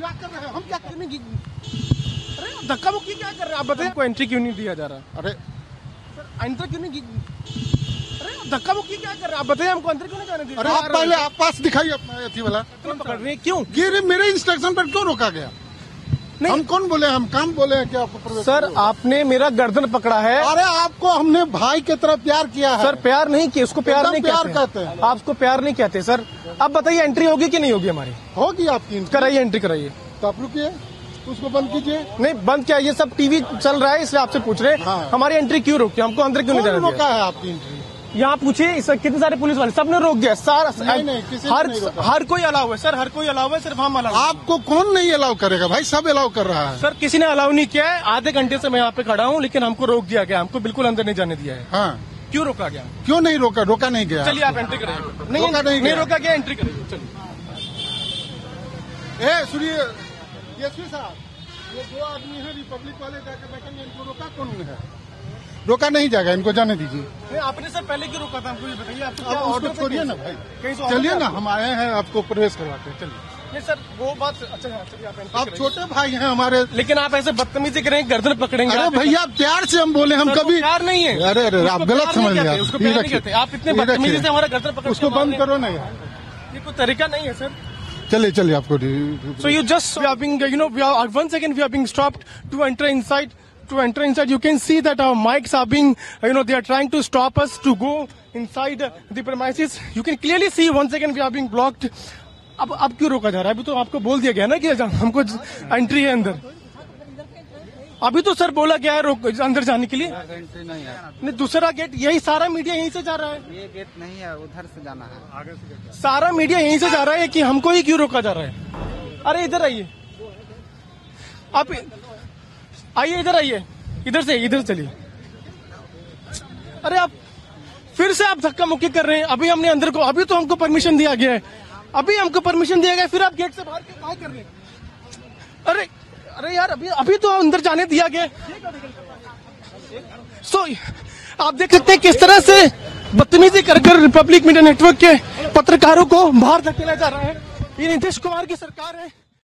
क्या कर रहे हैं? हम क्या करने की अरे आप धक्का मुक्की क्या कर रहे हैं? आप बताइए। को एंट्री क्यों नहीं दिया जा रहा? अरे। सर एंट्री क्यों नहीं अरे धक्का मुक्की क्या कर रहे हैं? आप बताइए हमको अंदर क्यों नहीं जाने दिया? अरे आप पहले आप पास दिखाइए अपना वाला। क्यों पकड़ रहे हैं? क्यों? ये मेरे इंस्ट्रक्शन पर क्यों रोका गया। हम कौन बोले? हम काम बोले हैं क्या आपको प्रवेश सर? आपने मेरा गर्दन पकड़ा है। अरे आपको हमने भाई की तरह प्यार किया है। सर प्यार नहीं किया उसको प्यार नहीं प्यार कहते, हैं। आप उसको प्यार नहीं कहते सर। अब बताइए एंट्री होगी कि नहीं होगी हमारी? होगी आपकी कराइए एंट्री कराइए। तो आप रुकिए उसको बंद कीजिए। नहीं बंद क्या? ये सब टीवी चल रहा है इसलिए आपसे पूछ रहे हैं। हाँ। हमारी एंट्री क्यों रोकी? हमको अंदर क्यों नहीं जाने रोका है आपकी एंट्री यहाँ पूछिए इस कितने सारे पुलिस वाले? सबने रोक दिया सारा नहीं, नहीं, किसी हर नहीं। हर कोई अलाउ है सर हर कोई अलाउ है सिर्फ़ हम अलाउ आपको कौन नहीं अलाउ करेगा भाई? सब अलाउ कर रहा है। सर किसी ने अलाउ नहीं किया है। आधे घंटे से मैं यहाँ पे खड़ा हूँ लेकिन हमको रोक दिया गया हमको बिल्कुल अंदर नहीं जाने दिया है। हाँ। क्यों रोका गया? क्यों नहीं रोका? रोका नहीं गया। चलिए आप एंट्री करिए नहीं रोका नहीं। रोका गया एंट्री करिए चलिए। यशवी साहब ये दो आदमी है रिपब्लिक वाले जाकर बैठेंगे इनको रोका कौन है? रोका नहीं जाएगा इनको जाने दीजिए। आपने सर पहले क्यों रोका था? हमको ये बताइए आप ऑर्डर छोड़िए ना भाई। चलिए ना हम आए हैं आपको प्रवेश करवाते हैं चलिए। नहीं सर वो बात अच्छा हाँ, आप। छोटे भाई हैं हमारे। लेकिन आप ऐसे बदतमीजी करेंगे गर्दन पकड़ेंगे। अरे भैया प्यार से हम बोले हम सर, कभी प्यार नहीं है। अरे अरे आप गलत समझ रहे ये आप इतने बदतमीजी से हमारा गर्दन पकड़ उसको बंद करो ना यार। ये कोई तरीका नहीं है सर। चलिए चलिए आपको So you just we are being, you know, we are once again we are being stopped to enter inside. To enter inside, you can see that our mics are being, you know, they are trying to stop us to go inside the premises. You can clearly see once again we are being blocked. अब अब क्यों रोका जा रहा है? अभी तो आपको बोल दिया गया ना कि हमको एंट्री है अंदर। अभी तो सर बोला गया है रोक अंदर जाने के लिए। नहीं है। नहीं दूसरा गेट यही सारा मीडिया यहीं से जा रहा है। ये गेट नहीं है उधर से जाना है। आगे से जाना। सारा मीडिया यहीं से जा रहा है कि हमको ही क्यों रोका जा रहा है? अरे इधर आइए। आप आइए, इधर आइए। इधर से, इधर चलिए। अरे आप फिर से आप धक्का मुक्की कर रहे हैं। अभी हमने अंदर को अभी तो हमको परमिशन दिया गया है। अभी हमको परमिशन दिया गया फिर आप गेट से बाहर क्यों कर रहे हैं? अरे अरे यार, अभी अभी तो अंदर जाने दिया गया सो आप देख सकते हैं किस तरह से बदतमीजी कर कर रिपब्लिक मीडिया नेटवर्क के पत्रकारों को बाहर धकेला जा रहा है। ये नीतीश कुमार की सरकार है।